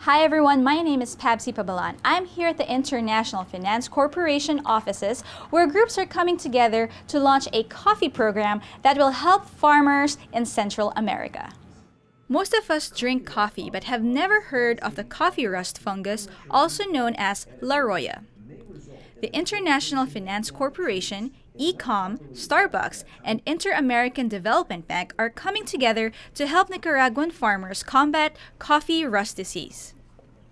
Hi everyone, my name is Pabsy Pabalan. I'm here at the International Finance Corporation offices where groups are coming together to launch a coffee program that will help farmers in Central America. Most of us drink coffee but have never heard of the coffee rust fungus, also known as La Roya. The International Finance Corporation ECOM, Starbucks, and Inter-American Development Bank are coming together to help Nicaraguan farmers combat coffee rust disease.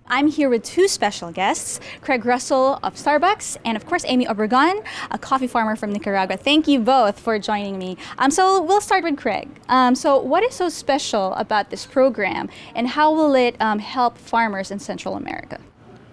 I'm here with two special guests, Craig Russell of Starbucks and of course Amy Obregon, a coffee farmer from Nicaragua. Thank you both for joining me. Um, so we'll start with Craig. Um, so what is so special about this program and how will it um, help farmers in Central America?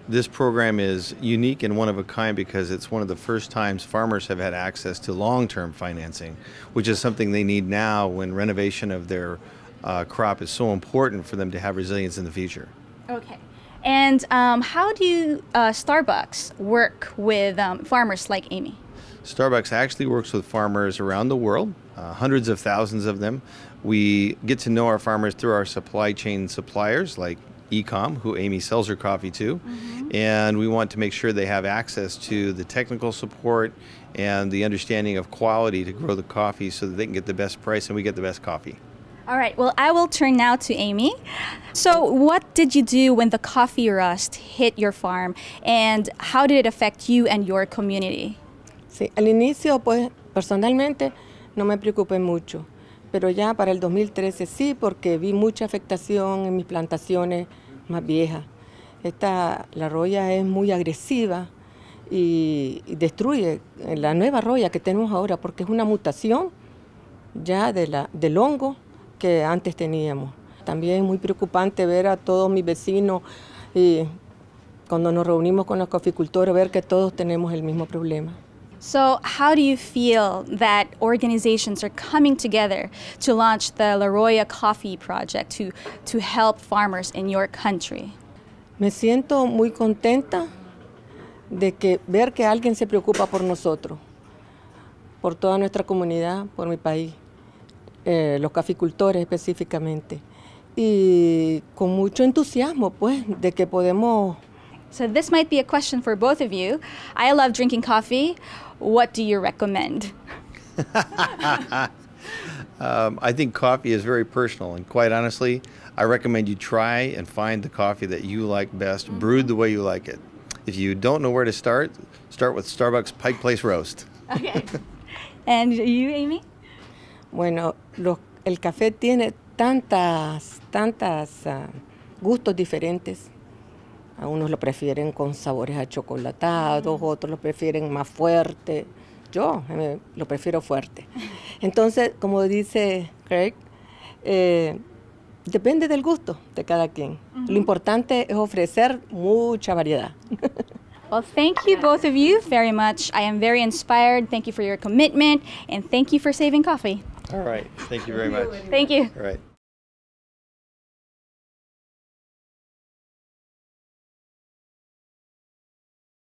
This program is unique and one of a kind because it's one of the first times farmers have had access to long-term financing, which is something they need now when renovation of their uh, crop is so important for them to have resilience in the future. Okay. And um, how do you, uh, Starbucks work with um, farmers like Amy? Starbucks actually works with farmers around the world, uh, hundreds of thousands of them. We get to know our farmers through our supply chain suppliers like Ecom, who Amy sells her coffee to, mm-hmm. and we want to make sure they have access to the technical support and the understanding of quality to grow the coffee so that they can get the best price and we get the best coffee. All right, well, I will turn now to Amy. So, what did you do when the coffee rust hit your farm, and how did it affect you and your community? Sí, al inicio, pues, personalmente, no me preocupé mucho, pero ya para el 2013 sí, porque vi mucha afectación en mis plantaciones más viejas. Esta, la roya es muy agresiva y, destruye la nueva roya que tenemos ahora, porque es una mutación ya del hongo que antes teníamos. También es muy preocupante ver a todos mis vecinos y cuando nos reunimos con los caficultores, ver que todos tenemos el mismo problema. So, how do you feel that organizations are coming together to launch the La Roya Coffee Project to, to help farmers in your country? Me siento muy contenta de que ver que alguien se preocupa por nosotros, por toda nuestra comunidad, por mi país. eh, los caficultores específicamente. Y con mucho entusiasmo, pues, de que podemos... So this might be a question for both of you. I love drinking coffee. What do you recommend? um, I think coffee is very personal, and quite honestly, I recommend you try and find the coffee that you like best, mm -hmm. brewed the way you like it. If you don't know where to start, start with Starbucks Pike Place Roast. Okay. and you, Amy? Bueno, lo, el café tiene tantas, tantas uh, gustos diferentes. A unos lo prefieren con sabores achocolatados, mm. otros lo prefieren más fuerte. Yo eh, lo prefiero fuerte. Entonces, como dice Craig, eh, depende del gusto de cada quien. Lo importante es ofrecer mucha variedad. Well, thank you both of you very much. I am very inspired. Thank you for your commitment and thank you for saving coffee. All right. Thank you very much. Thank you. All right.